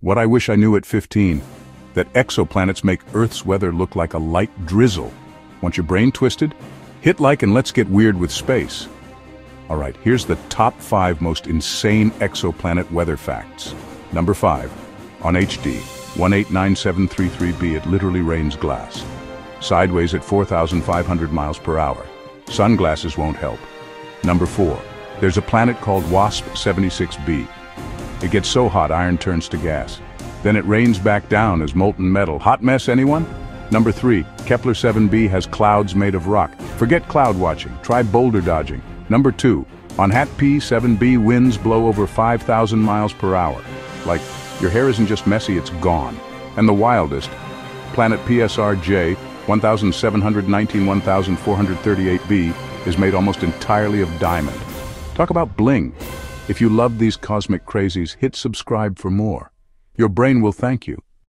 What I wish I knew at 15. That exoplanets make Earth's weather look like a light drizzle. Want your brain twisted? Hit like and let's get weird with space. Alright, here's the top 5 most insane exoplanet weather facts. Number 5. On HD, 189733b it literally rains glass. Sideways at 4,500 miles per hour. Sunglasses won't help. Number 4. There's a planet called WASP-76b. It gets so hot iron turns to gas. Then it rains back down as molten metal. Hot mess, anyone? Number 3. Kepler 7b has clouds made of rock. Forget cloud watching, try boulder dodging. Number 2. On HAT P7b winds blow over 5,000 miles per hour. Like, your hair isn't just messy, it's gone. And the wildest, planet PSR J 1719-1438b is made almost entirely of diamond. Talk about bling. If you love these cosmic crazies, hit subscribe for more. Your brain will thank you.